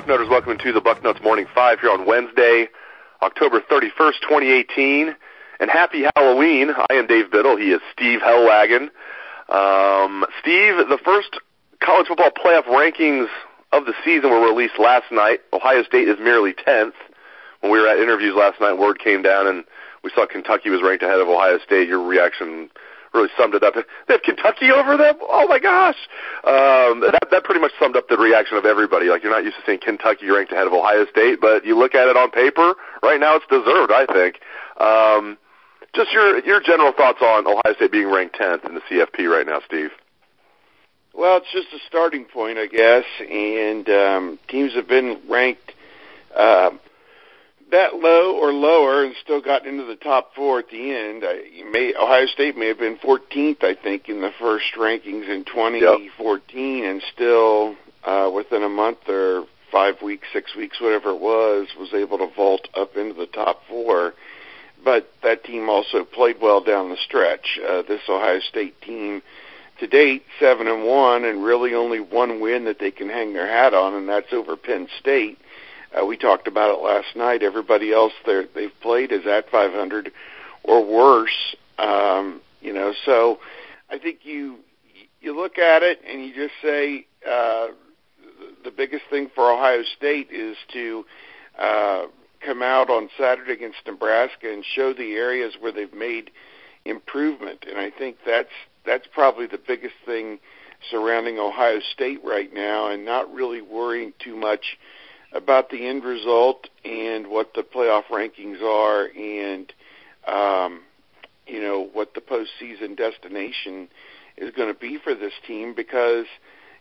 Bucknutters. Welcome to the Bucknuts Morning Five here on Wednesday, October 31st, 2018. And happy Halloween. I am Dave Biddle. He is Steve Helwagen. Um, Steve, the first college football playoff rankings of the season were released last night. Ohio State is merely 10th. When we were at interviews last night, word came down and we saw Kentucky was ranked ahead of Ohio State. Your reaction really summed it up. They have Kentucky over them. Oh my gosh! Um, that that pretty much summed up the reaction of everybody. Like you're not used to seeing Kentucky ranked ahead of Ohio State, but you look at it on paper. Right now, it's deserved. I think. Um, just your your general thoughts on Ohio State being ranked 10th in the CFP right now, Steve. Well, it's just a starting point, I guess, and um, teams have been ranked. Uh, that low or lower and still gotten into the top four at the end. I, may, Ohio State may have been 14th, I think, in the first rankings in 2014, yep. and still uh, within a month or five weeks, six weeks, whatever it was, was able to vault up into the top four. But that team also played well down the stretch. Uh, this Ohio State team, to date, seven and one, and really only one win that they can hang their hat on, and that's over Penn State uh, we talked about it last night. Everybody else they've played is at 500 or worse. Um, you know, so I think you you look at it and you just say uh, the biggest thing for Ohio State is to uh, come out on Saturday against Nebraska and show the areas where they've made improvement. And I think that's that's probably the biggest thing surrounding Ohio State right now, and not really worrying too much about the end result and what the playoff rankings are and um, you know what the postseason destination is going to be for this team because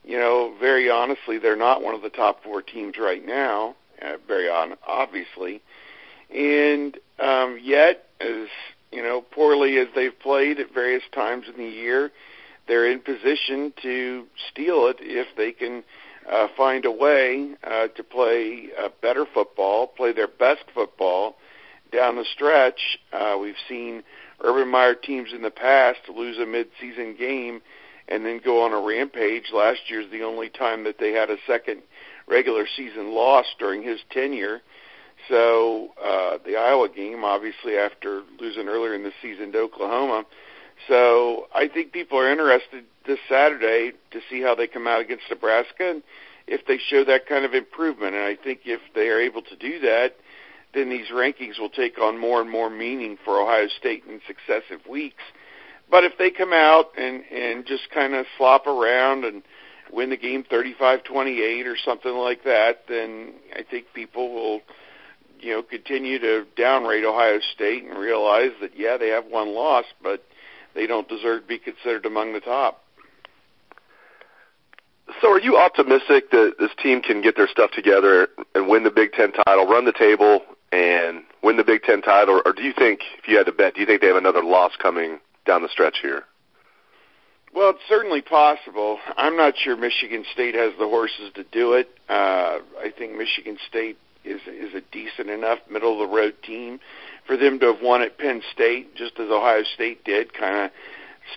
you know very honestly they're not one of the top four teams right now uh, very on obviously. And um, yet as you know poorly as they've played at various times in the year they're in position to steal it if they can uh, find a way uh, to play uh, better football, play their best football down the stretch. Uh, we've seen Urban Meyer teams in the past lose a midseason game and then go on a rampage. Last year's the only time that they had a second regular season loss during his tenure. So uh, the Iowa game, obviously after losing earlier in the season to Oklahoma. So I think people are interested this Saturday to see how they come out against Nebraska and if they show that kind of improvement. And I think if they are able to do that, then these rankings will take on more and more meaning for Ohio State in successive weeks. But if they come out and and just kind of slop around and win the game 35-28 or something like that, then I think people will you know continue to downrate Ohio State and realize that yeah, they have one loss, but they don't deserve to be considered among the top. So, are you optimistic that this team can get their stuff together and win the Big Ten title, run the table, and win the Big Ten title? Or do you think, if you had to bet, do you think they have another loss coming down the stretch here? Well, it's certainly possible. I'm not sure Michigan State has the horses to do it. Uh, I think Michigan State is is a decent enough middle of the road team for them to have won at Penn State, just as Ohio State did, kind of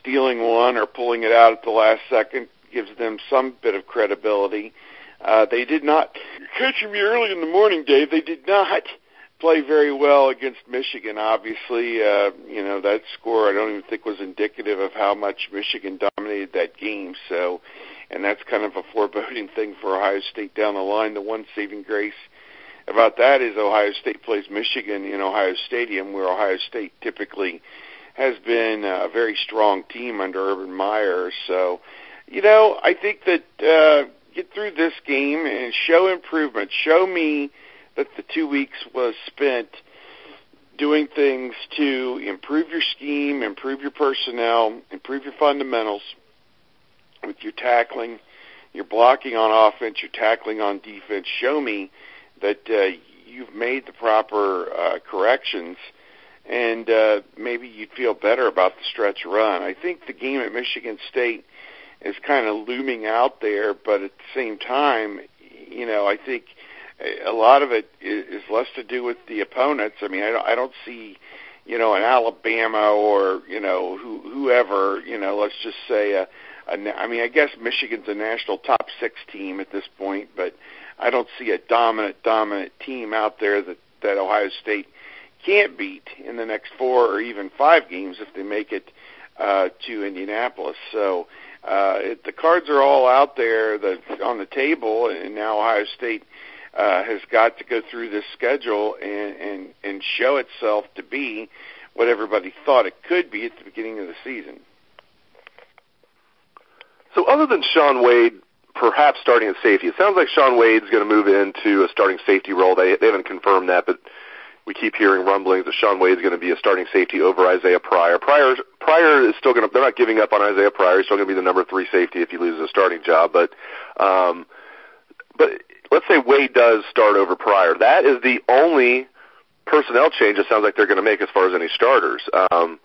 stealing one or pulling it out at the last second gives them some bit of credibility. Uh, they did not catch me early in the morning, Dave. They did not play very well against Michigan. Obviously, uh, you know that score I don't even think was indicative of how much Michigan dominated that game. So, and that's kind of a foreboding thing for Ohio State down the line. The one saving grace about that is Ohio State plays Michigan in Ohio Stadium, where Ohio State typically has been a very strong team under Urban Meyer. So, you know, I think that uh, get through this game and show improvement. Show me that the two weeks was spent doing things to improve your scheme, improve your personnel, improve your fundamentals with your tackling, your blocking on offense, your tackling on defense. Show me that uh, you've made the proper uh, corrections, and uh, maybe you'd feel better about the stretch run. I think the game at Michigan State is kind of looming out there, but at the same time, you know, I think a lot of it is less to do with the opponents. I mean, I don't, see, you know, an Alabama or you know who, whoever, you know, let's just say a, a. I mean, I guess Michigan's a national top six team at this point, but I don't see a dominant, dominant team out there that that Ohio State can't beat in the next four or even five games if they make it uh, to Indianapolis. So uh, it, the cards are all out there that on the table, and now Ohio State uh, has got to go through this schedule and, and and show itself to be what everybody thought it could be at the beginning of the season. So, other than Shaun Wade perhaps starting at safety, it sounds like Shaun Wade's going to move into a starting safety role. They they haven't confirmed that, but we keep hearing rumblings that Shaun is going to be a starting safety over Isaiah Pryor. Pryor Pryor is still going to. They're not giving up on Isaiah Pryor. He's still going to be the number three safety if he loses a starting job. But um, but let's say Wade does start over Pryor. That is the only personnel change it sounds like they're going to make as far as any starters. Um,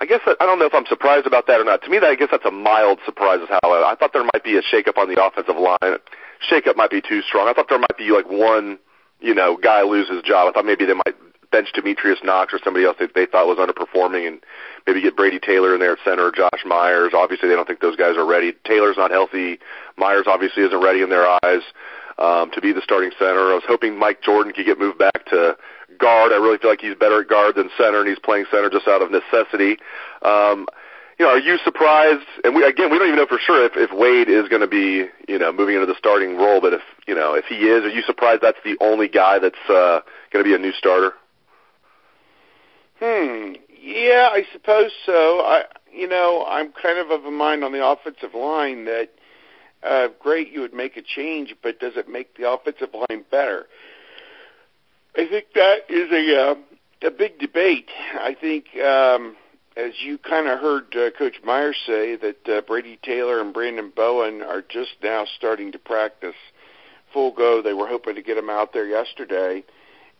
I guess that, I don't know if I'm surprised about that or not. To me, that I guess that's a mild surprise. Is how I, I thought there might be a shakeup on the offensive line. Shakeup might be too strong. I thought there might be like one, you know, guy lose his job. I thought maybe they might bench Demetrius Knox or somebody else that they thought was underperforming, and maybe get Brady Taylor in there at center, Josh Myers. Obviously, they don't think those guys are ready. Taylor's not healthy. Myers obviously isn't ready in their eyes um, to be the starting center. I was hoping Mike Jordan could get moved back to guard. I really feel like he's better at guard than center, and he's playing center just out of necessity. Um, you know, are you surprised? And we again, we don't even know for sure if, if Wade is going to be, you know, moving into the starting role. But if you know, if he is, are you surprised that's the only guy that's uh, going to be a new starter? Hmm. Yeah, I suppose so. I, you know, I'm kind of of a mind on the offensive line that uh, great, you would make a change, but does it make the offensive line better? I think that is a uh, a big debate. I think, um, as you kind of heard uh, Coach Myers say, that uh, Brady Taylor and Brandon Bowen are just now starting to practice full go. They were hoping to get them out there yesterday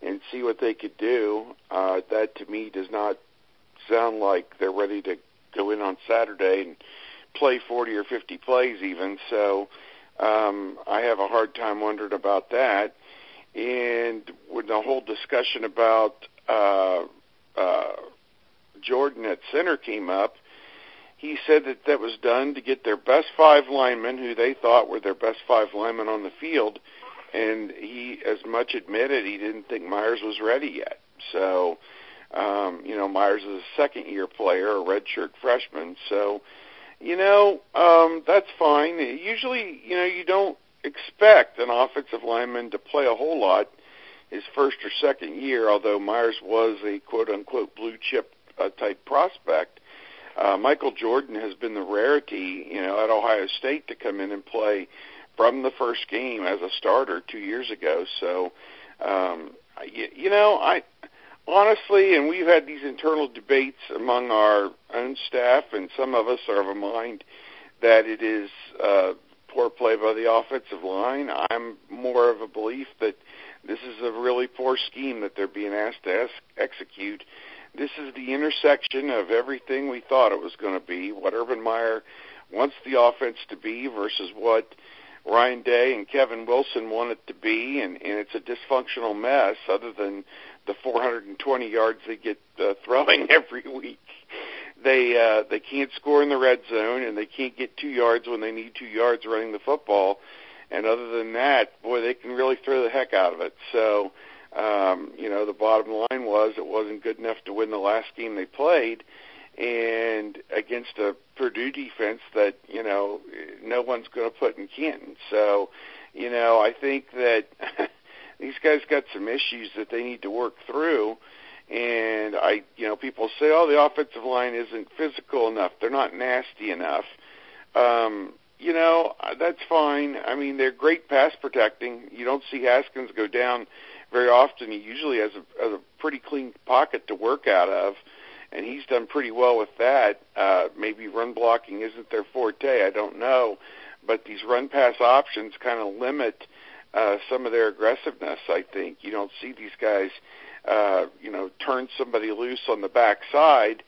and see what they could do. Uh, that to me does not sound like they're ready to go in on Saturday and play 40 or 50 plays even. So um, I have a hard time wondering about that. And when the whole discussion about uh, uh, Jordan at center came up, he said that that was done to get their best five linemen, who they thought were their best five linemen on the field. And he, as much admitted, he didn't think Myers was ready yet. So, um, you know, Myers is a second year player, a redshirt freshman. So, you know, um, that's fine. Usually, you know, you don't expect an offensive lineman to play a whole lot his first or second year, although Myers was a quote unquote blue chip uh, type prospect. Uh, Michael Jordan has been the rarity, you know, at Ohio State to come in and play from the first game as a starter two years ago. So, um, you, you know, I honestly, and we've had these internal debates among our own staff, and some of us are of a mind that it is uh, poor play by the offensive line. I'm more of a belief that this is a really poor scheme that they're being asked to es- execute. This is the intersection of everything we thought it was going to be, what Urban Meyer wants the offense to be versus what Ryan Day and Kevin Wilson want it to be, and, and it's a dysfunctional mess other than the 420 yards they get uh, throwing every week. They uh, they can't score in the red zone, and they can't get two yards when they need two yards running the football. And other than that, boy, they can really throw the heck out of it. So, um, you know, the bottom line was it wasn't good enough to win the last game they played, and against a Purdue defense that you know no one's Canton. So, you know, I think that these guys got some issues that they need to work through. And I, you know, people say, oh, the offensive line isn't physical enough. They're not nasty enough. Um, you know, that's fine. I mean, they're great pass protecting. You don't see Haskins go down very often. He usually has a, has a pretty clean pocket to work out of, and he's done pretty well with that. Uh, maybe run blocking isn't their forte. I don't know, but these run pass options kind of limit uh, some of their aggressiveness. I think you don't see these guys, uh, you know, turn somebody loose on the backside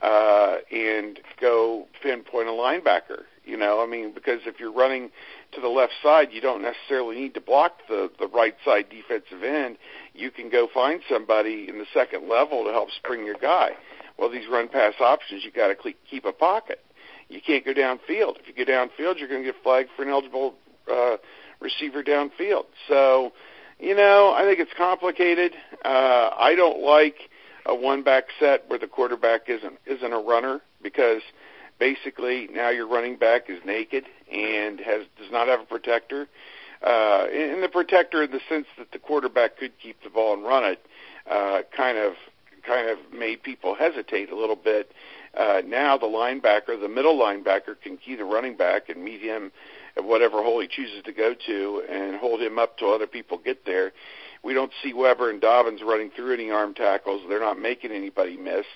uh, and go pinpoint a linebacker. You know, I mean, because if you're running to the left side, you don't necessarily need to block the the right side defensive end. You can go find somebody in the second level to help spring your guy. Well, these run pass options, you got to keep a pocket. You can't go downfield. If you go downfield, you're going to get flagged for ineligible uh, receiver downfield. So, you know, I think it's complicated. Uh, I don't like a one back set where the quarterback isn't isn't a runner because basically now your running back is naked and has does not have a protector. Uh, and the protector in the sense that the quarterback could keep the ball and run it, uh, kind of kind of made people hesitate a little bit. Uh, now the linebacker, the middle linebacker, can key the running back and meet him at whatever hole he chooses to go to and hold him up till other people get there. We don't see Weber and Dobbins running through any arm tackles. They're not making anybody miss.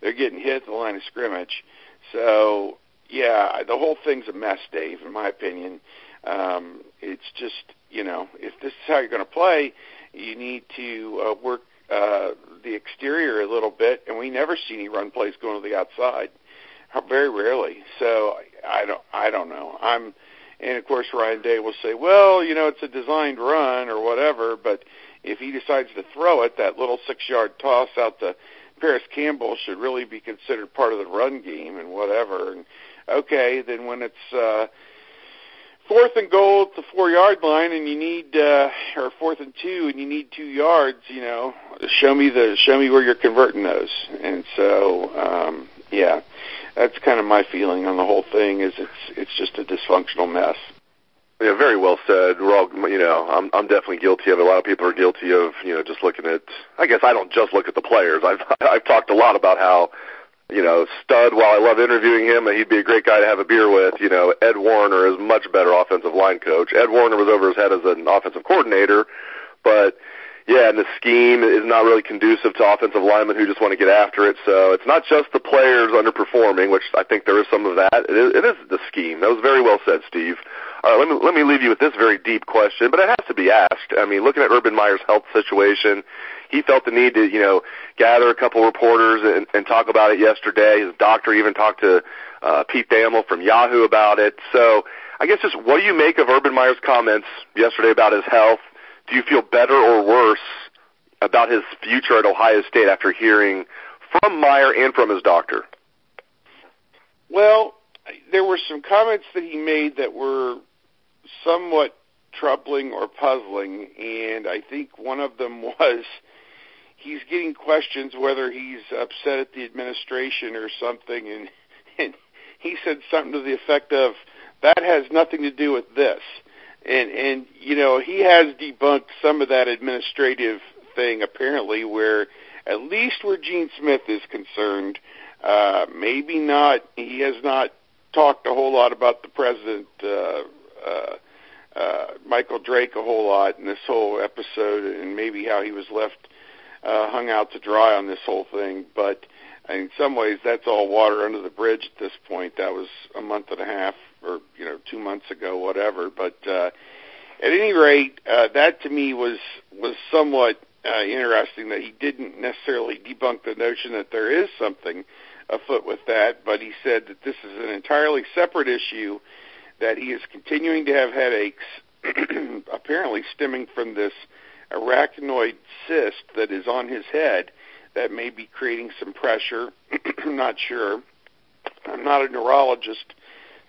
They're getting hit at the line of scrimmage. So, yeah, the whole thing's a mess, Dave, in my opinion. Um, it's just, you know, if this is how you're going to play, you need to uh, work uh, the exterior a little bit, and we never see any run plays going to the outside, very rarely. So I don't, I don't know. I'm, and of course Ryan Day will say, well, you know, it's a designed run or whatever, but if he decides to throw it, that little six-yard toss out to Parris Campbell should really be considered part of the run game and whatever. And okay, then when it's uh, fourth and goal at the four yard line and you need uh or fourth and two and you need two yards you know show me the show me where you're converting those. And so um yeah that's kind of my feeling on the whole thing is it's it's just a dysfunctional mess. Yeah very well said. We're all you know i'm i'm definitely guilty of it. A lot of people are guilty of you know just looking at i guess i don't just look at the players. I've i've talked a lot about how you know, stud. While I love interviewing him, and he'd be a great guy to have a beer with. You know, Ed Warinner is much better offensive line coach. Ed Warinner was over his head as an offensive coordinator, but yeah, and the scheme is not really conducive to offensive linemen who just want to get after it. So it's not just the players underperforming, which I think there is some of that. It is, it is the scheme. That was very well said, Steve. Let me let me leave you with this very deep question, but it has to be asked. I mean, looking at Urban Meyer's health situation, he felt the need to, you know, gather a couple reporters and, and talk about it yesterday. His doctor even talked to uh, Pete Thamel from Yahoo about it. So I guess just what do you make of Urban Meyer's comments yesterday about his health? Do you feel better or worse about his future at Ohio State after hearing from Meyer and from his doctor? Well, there were some comments that he made that were somewhat troubling or puzzling, and I think one of them was he's getting questions whether he's upset at the administration or something, and, and he said something to the effect of, "That has nothing to do with this." And and you know he has debunked some of that administrative thing apparently, where at least where Gene Smith is concerned, uh, maybe not. He has not talked a whole lot about the president. Uh, uh, uh, Michael Drake a whole lot in this whole episode, and maybe how he was left uh, hung out to dry on this whole thing. But in some ways, that's all water under the bridge at this point. That was a month and a half, or you know, two months ago, whatever. But uh, at any rate, uh, that to me was was somewhat uh, interesting that he didn't necessarily debunk the notion that there is something afoot with that, but he said that this is an entirely separate issue. That he is continuing to have headaches, apparently stemming from this arachnoid cyst that is on his head that may be creating some pressure. I'm not sure. I'm not a neurologist,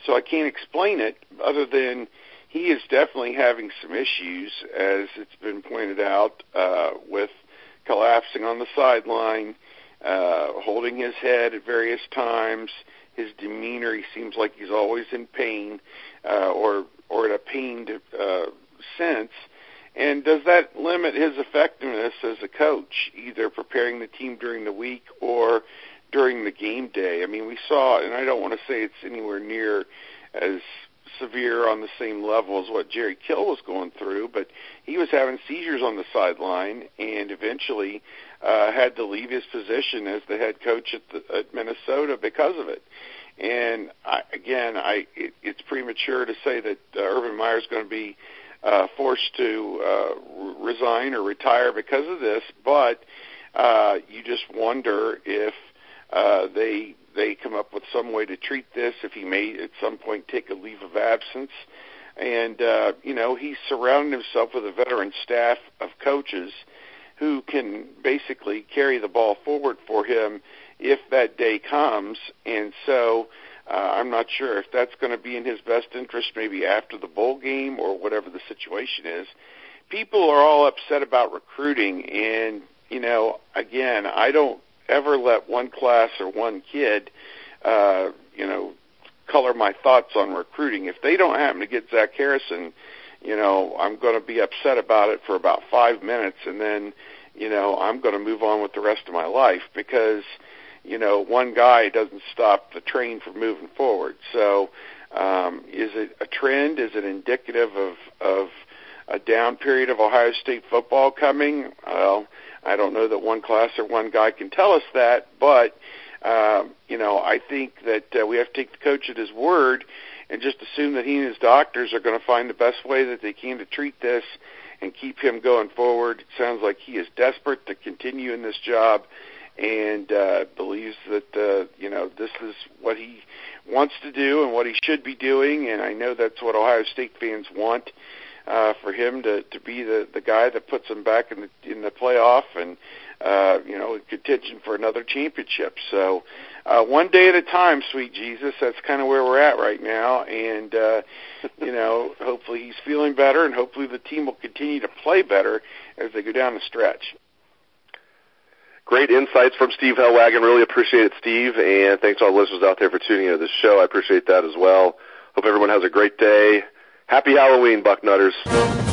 so I can't explain it other than he is definitely having some issues, as it's been pointed out, uh, with collapsing on the sideline, uh, holding his head at various times. His demeanor, he seems like he's always in pain uh, or or in a pained uh, sense. And does that limit his effectiveness as a coach, either preparing the team during the week or during the game day? I mean, we saw, and I don't want to say it's anywhere near as severe on the same level as what Jerry Kill was going through, but he was having seizures on the sideline and eventually uh, had to leave his position as the head coach at, the, at Minnesota because of it. And I, again, I it, it's premature to say that uh, Urban Meyer is going to be uh, forced to uh, resign or retire because of this, but uh, you just wonder if uh, they they come up with some way to treat this. If he may at some point take a leave of absence, and uh, you know he's surrounded himself with a veteran staff of coaches who can basically carry the ball forward for him if that day comes, and so Uh, I'm not sure if that's going to be in his best interest maybe after the bowl game or whatever the situation is. People are all upset about recruiting and, you know, again, I don't ever let one class or one kid, uh, you know, color my thoughts on recruiting. If they don't happen to get Zach Harrison, you know, I'm going to be upset about it for about five minutes and then, you know, I'm going to move on with the rest of my life because – you know, one guy doesn't stop the train from moving forward. So, um, is it a trend? Is it indicative of of a down period of Ohio State football coming? Well, I don't know that one class or one guy can tell us that, but um, you know, I think that uh, we have to take the coach at his word and just assume that he and his doctors are going to find the best way that they can to treat this and keep him going forward. It sounds like he is desperate to continue in this job and uh, believes that uh, you know this is what he wants to do and what he should be doing. And I know that's what Ohio State fans want uh, for him to to be the the guy that puts them back in the in the playoff and uh, you know in contention for another championship. So. Uh, one day at a time, sweet Jesus. That's kind of where we're at right now, and uh, you know, hopefully he's feeling better, and hopefully the team will continue to play better as they go down the stretch. Great insights from Steve Helwagen. Really appreciate it, Steve. And thanks to all the listeners out there for tuning into the show. I appreciate that as well. Hope everyone has a great day. Happy Halloween, Bucknutters.